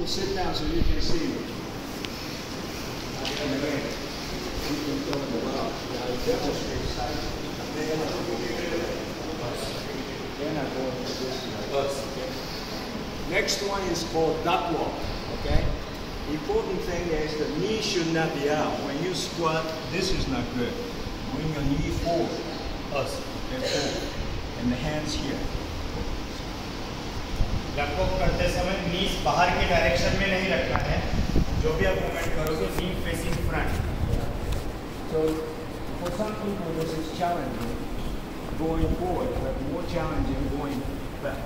We'll sit down so you can see. Next one is called duck walk, okay? The important thing is the knee should not be out. When you squat, this is not good. Bring your knee forward, us, and forward, and the hands here. Duck walk knees बाहर के direction में नहीं रखना है जो भी आप movement करोगे knee facing front So for some people this is challenging going forward, but more challenging going back.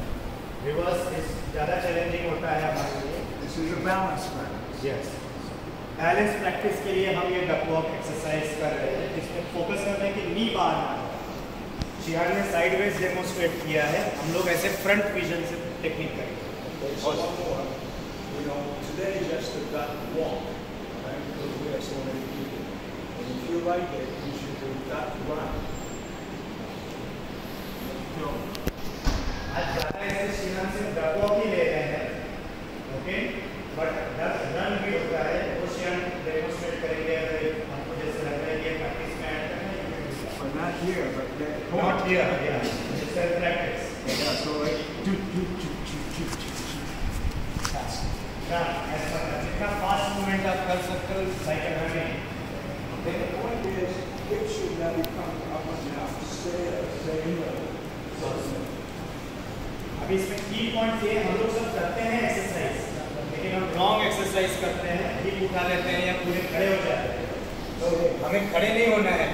Reverse इस ज़्यादा चैलेंजिंग होता है हमारे लिए This is a balance practice. यस बैलेंस प्रैक्टिस के लिए हम ये डक वॉक एक्सरसाइज कर रहे हैं जिसमें फोकस करते हैं कि नी बाहर ना आए। ने साइडवेज डेमोस्ट्रेट किया है हम लोग ऐसे फ्रंट विजन से टेक्निक करेंगे Okay, so one more. You know, today is just a duck walk, right? Because we have so many people. And if you like it, you should do duck run. No. आज ज़्यादा ऐसे Sheehan से duck walk ही ले रहे हैं okay but duck run भी होता है वो शिहान डेमोस्ट्रेट करेंगे अगर आपको जैसे लग रहा है कि प्रैक्टिस में ऐड करना है you can do that. But not here, but there. Not here, yeah. Just a practice. Yeah, so like, do, do, do, do, do, do, जितना फास्ट मूवमेंट आप कर सकते हो cycle running Then the point is, it should not become up and down. Stay, stay अभी इसमें की point ये हम लोग सब करते हैं एक्सरसाइज लेकिन हम रॉन्ग एक्सरसाइज करते हैं हिप उठा लेते हैं या पूरे खड़े हो जाते हैं। तो हमें खड़े नहीं होना है